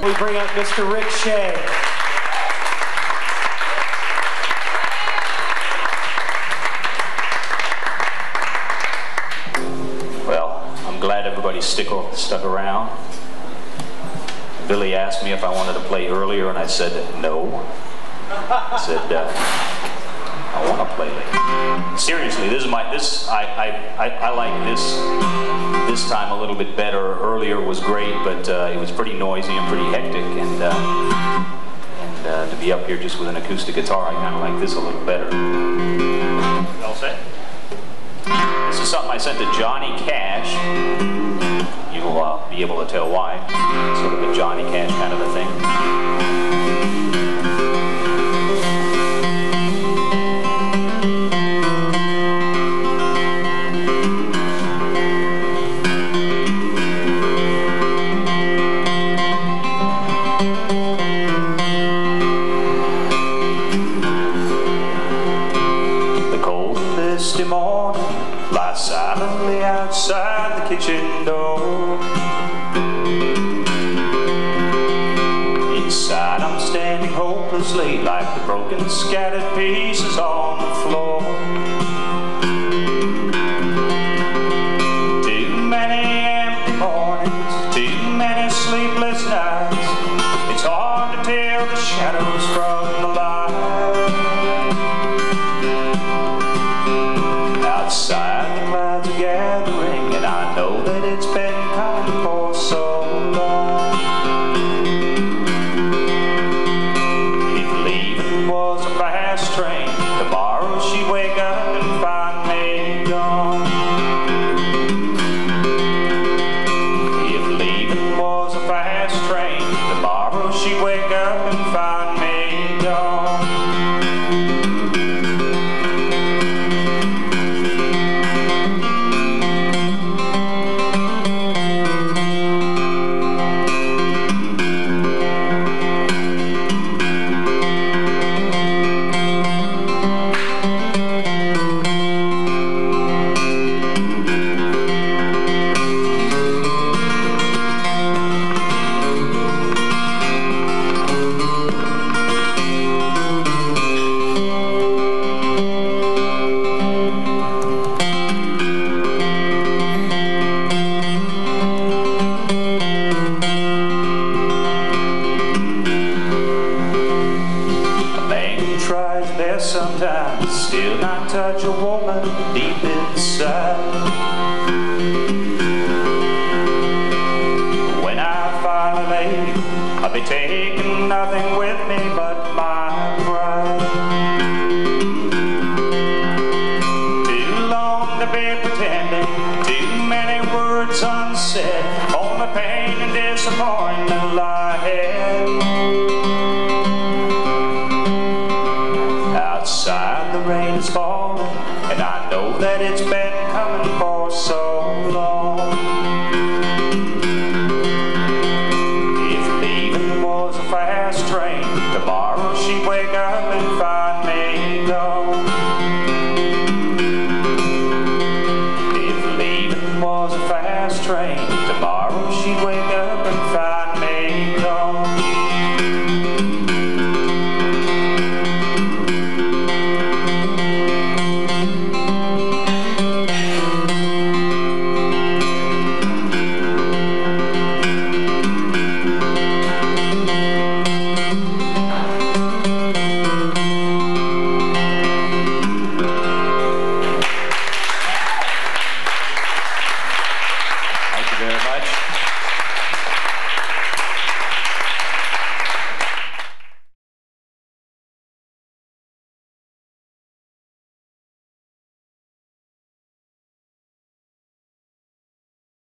bring up Mr. Rick Shea. Well, I'm glad everybody stick, off stuck around. Billy asked me if I wanted to play earlier, and I said no. I said, uh, I want to play late. Seriously, this is my, this, I, I, I, I like this, this time a little bit better. Earlier was great, but uh, it was pretty noisy and pretty hectic, and, uh, and uh, to be up here just with an acoustic guitar, I kind of like this a little better. All set? This is something I sent to Johnny Cash. You'll uh, be able to tell why. Sort of a Johnny Cash kind of a thing. The cold misty morning lies silently outside the kitchen door. Inside I'm standing hopelessly like the broken scattered pieces on the floor. Too many empty mornings, too many sleepless nights. Tries best sometimes, still not touch a woman deep inside. When I finally leave, I'll be taking nothing with me but my pride. Too long to be pretending, too many words unsaid, only pain and disappointment lie ahead. wake up and find me gone. If leaving was a fast train, tomorrow she'd wake up and find